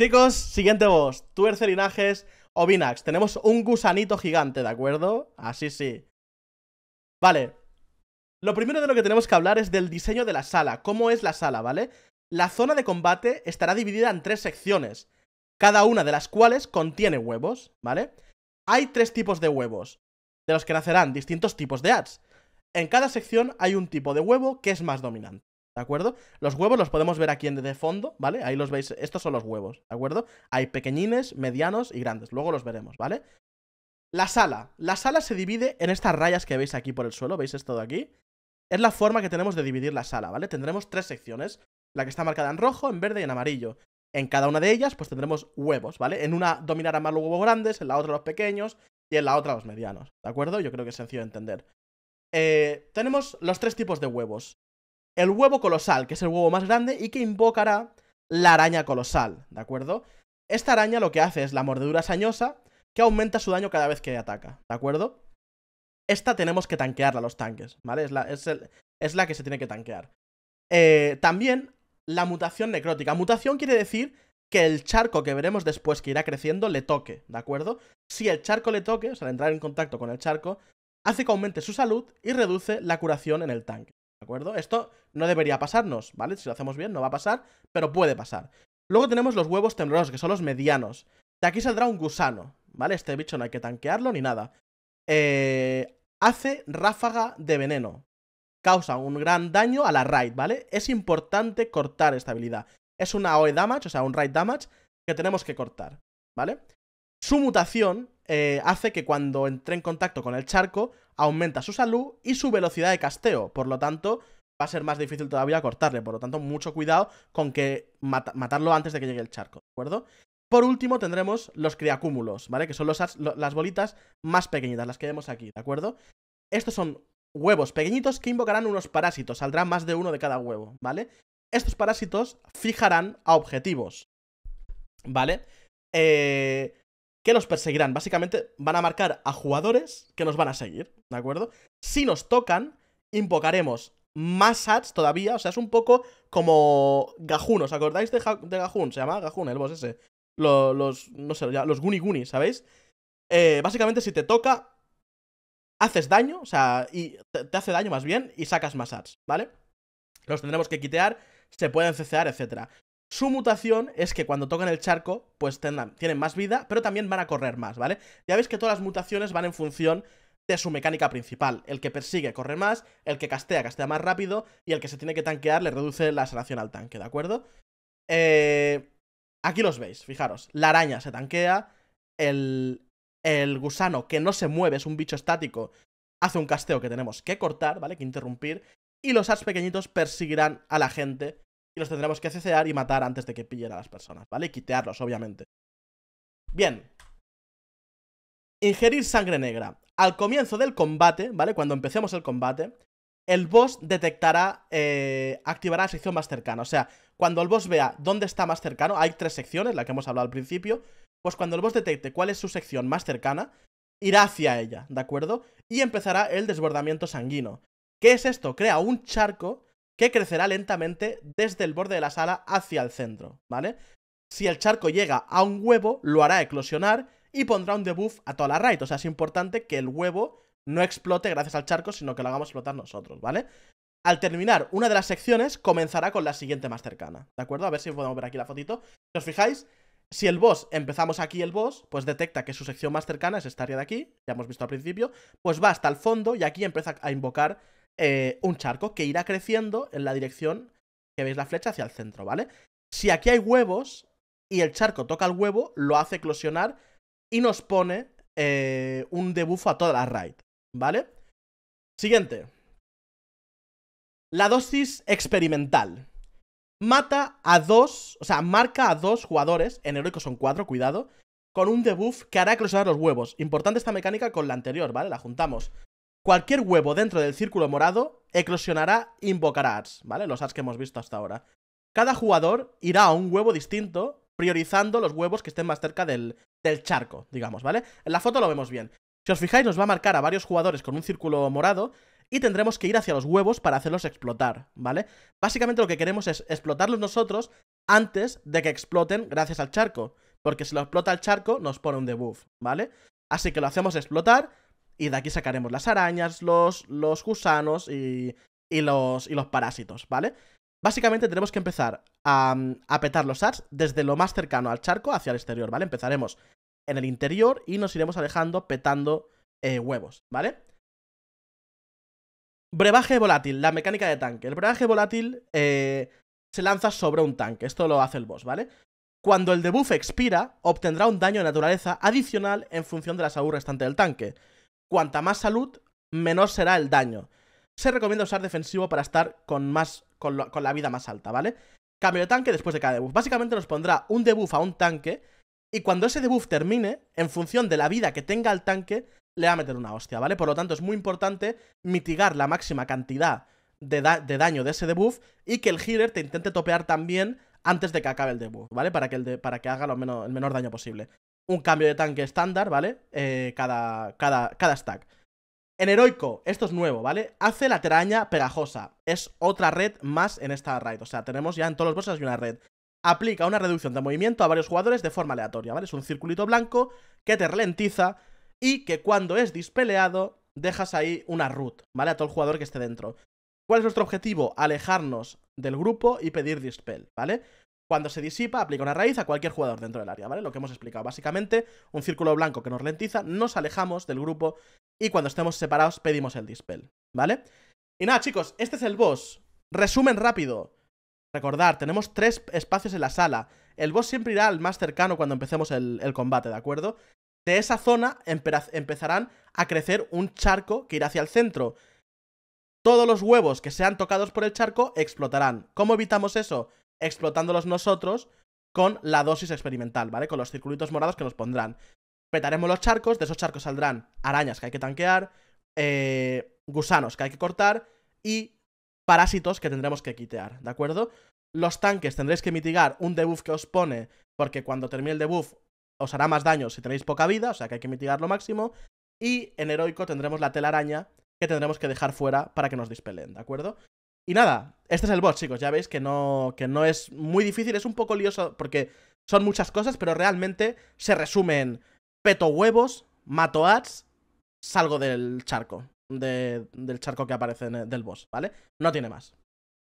Chicos, siguiente boss. Tuerce Linajes o Vinax. Tenemos un gusanito gigante, ¿de acuerdo? Así sí. Vale. Lo primero de lo que tenemos que hablar es del diseño de la sala. ¿Cómo es la sala, vale? La zona de combate estará dividida en tres secciones, cada una de las cuales contiene huevos, ¿vale? Hay tres tipos de huevos, de los que nacerán distintos tipos de ads. En cada sección hay un tipo de huevo que es más dominante. ¿De acuerdo? Los huevos los podemos ver aquí en de fondo, ¿vale? Ahí los veis, estos son los huevos, ¿de acuerdo? Hay pequeñines, medianos y grandes, luego los veremos, ¿vale? La sala. La sala se divide en estas rayas que veis aquí por el suelo, ¿veis esto de aquí? Es la forma que tenemos de dividir la sala, ¿vale? Tendremos tres secciones, la que está marcada en rojo, en verde y en amarillo. En cada una de ellas, pues tendremos huevos, ¿vale? En una dominarán más los huevos grandes, en la otra los pequeños y en la otra los medianos, ¿de acuerdo? Yo creo que es sencillo de entender. Eh, tenemos los tres tipos de huevos el huevo colosal, que es el huevo más grande y que invocará la araña colosal, ¿de acuerdo? Esta araña lo que hace es la mordedura sañosa, que aumenta su daño cada vez que ataca, ¿de acuerdo? Esta tenemos que tanquearla los tanques, ¿vale? Es la, es, la que se tiene que tanquear. Eh, también la mutación necrótica. Mutación quiere decir que el charco que veremos después que irá creciendo le toque, ¿de acuerdo? Si el charco le toque, o sea, al entrar en contacto con el charco, hace que aumente su salud y reduce la curación en el tanque. ¿De acuerdo? Esto no debería pasarnos, ¿vale? Si lo hacemos bien, no va a pasar, pero puede pasar. Luego tenemos los huevos temblorosos, que son los medianos. De aquí saldrá un gusano, ¿vale? Este bicho no hay que tanquearlo ni nada. Eh, hace ráfaga de veneno. Causa un gran daño a la raid, ¿vale? Es importante cortar esta habilidad. Es una OE damage, o sea, un raid damage, que tenemos que cortar, ¿vale? Su mutación eh, hace que cuando entre en contacto con el charco aumenta su salud y su velocidad de casteo. Por lo tanto, va a ser más difícil todavía cortarle. Por lo tanto, mucho cuidado con que matarlo antes de que llegue el charco, ¿de acuerdo? Por último, tendremos los criacúmulos, ¿vale? Que son las bolitas más pequeñitas, las que vemos aquí, ¿de acuerdo? Estos son huevos pequeñitos que invocarán unos parásitos. Saldrá más de uno de cada huevo, ¿vale? Estos parásitos fijarán a objetivos, ¿vale? Eh, que los perseguirán. Básicamente van a marcar a jugadores que nos van a seguir, ¿de acuerdo? Si nos tocan, invocaremos más ads todavía, o sea, es un poco como Gajun, ¿os acordáis de, de Gajun? Se llama Gajun, el boss ese. Los, no sé, los Guni Guni, ¿sabéis? Eh, básicamente, si te toca, haces daño, o sea, y te, hace daño más bien, y sacas más ads, ¿vale? Los tendremos que quitear, se pueden cecear, etc. Su mutación es que cuando tocan el charco, pues tienen más vida, pero también van a correr más, ¿vale? Ya veis que todas las mutaciones van en función de su mecánica principal. El que persigue corre más, el que castea castea más rápido y el que se tiene que tanquear le reduce la sanación al tanque, ¿de acuerdo? Eh, aquí los veis, fijaros. La araña se tanquea, el, el gusano que no se mueve, es un bicho estático, hace un casteo que tenemos que cortar, ¿vale? Que interrumpir. Y los as pequeñitos perseguirán a la gente y los tendremos que cecear y matar antes de que pillen a las personas, ¿vale? Y quitearlos, obviamente. Bien. Ingerir sangre negra. Al comienzo del combate, ¿vale? Cuando empecemos el combate, el boss detectará, eh, activará la sección más cercana. O sea, cuando el boss vea dónde está más cercano, hay tres secciones, la que hemos hablado al principio, pues cuando el boss detecte cuál es su sección más cercana, irá hacia ella, ¿de acuerdo? Y empezará el desbordamiento sanguíneo. ¿Qué es esto? Crea un charco que crecerá lentamente desde el borde de la sala hacia el centro, ¿vale? Si el charco llega a un huevo, lo hará eclosionar y pondrá un debuff a toda la raid. O sea, es importante que el huevo no explote gracias al charco, sino que lo hagamos explotar nosotros, ¿vale? Al terminar una de las secciones, comenzará con la siguiente más cercana, ¿de acuerdo? A ver si podemos ver aquí la fotito. Si os fijáis, si el boss, empezamos aquí el boss, pues detecta que su sección más cercana es esta área de aquí, ya hemos visto al principio, pues va hasta el fondo y aquí empieza a invocar eh, un charco que irá creciendo en la dirección que veis la flecha hacia el centro, ¿vale? Si aquí hay huevos y el charco toca el huevo, lo hace eclosionar y nos pone eh, un debuffo a toda la raid, ¿vale? Siguiente. La dosis experimental. Mata a dos, o sea, marca a dos jugadores, en heroico son cuatro, cuidado, con un debuff que hará eclosionar los huevos. Importante esta mecánica con la anterior, ¿vale? La juntamos. Cualquier huevo dentro del círculo morado eclosionará invocará ads, ¿vale? Los ads que hemos visto hasta ahora. Cada jugador irá a un huevo distinto, priorizando los huevos que estén más cerca del, del charco, digamos, ¿vale? En la foto lo vemos bien. Si os fijáis, nos va a marcar a varios jugadores con un círculo morado y tendremos que ir hacia los huevos para hacerlos explotar, ¿vale? Básicamente lo que queremos es explotarlos nosotros antes de que exploten gracias al charco. Porque si lo explota el charco, nos pone un debuff, ¿vale? Así que lo hacemos explotar y de aquí sacaremos las arañas, los, los gusanos y, y, los, y los parásitos, ¿vale? Básicamente tenemos que empezar a, petar los ads desde lo más cercano al charco hacia el exterior, ¿vale? Empezaremos en el interior y nos iremos alejando petando eh, huevos, ¿vale? Brebaje volátil, la mecánica de tanque. El brebaje volátil eh, se lanza sobre un tanque, esto lo hace el boss, ¿vale? Cuando el debuff expira, obtendrá un daño de naturaleza adicional en función de la salud restante del tanque. Cuanta más salud, menor será el daño. Se recomienda usar defensivo para estar con, más, con, la vida más alta, ¿vale? Cambio de tanque después de cada debuff. Básicamente nos pondrá un debuff a un tanque y cuando ese debuff termine, en función de la vida que tenga el tanque, le va a meter una hostia, ¿vale? Por lo tanto, es muy importante mitigar la máxima cantidad de, daño de ese debuff y que el healer te intente topear también antes de que acabe el debuff, ¿vale? Para que, haga lo el menor daño posible. Un cambio de tanque estándar, ¿vale? Eh, cada, cada, cada stack. En heroico, esto es nuevo, ¿vale? Hace la teraña pegajosa. Es otra red más en esta raid. O sea, tenemos ya en todos los bosses una red. Aplica una reducción de movimiento a varios jugadores de forma aleatoria, ¿vale? Es un circulito blanco que te ralentiza y que cuando es dispeleado dejas ahí una root, ¿vale? A todo el jugador que esté dentro. ¿Cuál es nuestro objetivo? Alejarnos del grupo y pedir dispel, ¿vale? Cuando se disipa, aplica una raíz a cualquier jugador dentro del área, ¿vale? Lo que hemos explicado. Básicamente, un círculo blanco que nos lentiza, nos alejamos del grupo y cuando estemos separados pedimos el dispel, ¿vale? Y nada, chicos, este es el boss. Resumen rápido. Recordar, tenemos tres espacios en la sala. El boss siempre irá al más cercano cuando empecemos el, el combate, ¿de acuerdo? De esa zona empezarán a crecer un charco que irá hacia el centro. Todos los huevos que sean tocados por el charco explotarán. ¿Cómo evitamos eso? Explotándolos nosotros con la dosis experimental, ¿vale? Con los circulitos morados que nos pondrán. Petaremos los charcos, de esos charcos saldrán arañas que hay que tanquear, eh, gusanos que hay que cortar y parásitos que tendremos que quitear, ¿de acuerdo? Los tanques tendréis que mitigar un debuff que os pone, porque cuando termine el debuff os hará más daño si tenéis poca vida, o sea que hay que mitigar lo máximo. Y en heroico tendremos la telaraña que tendremos que dejar fuera para que nos dispelen, ¿de acuerdo? Y nada, este es el boss, chicos, ya veis que no, que no es muy difícil, es un poco lioso porque son muchas cosas, pero realmente se resumen peto huevos, mato ads, salgo del charco, del charco que aparece del boss, ¿vale? No tiene más.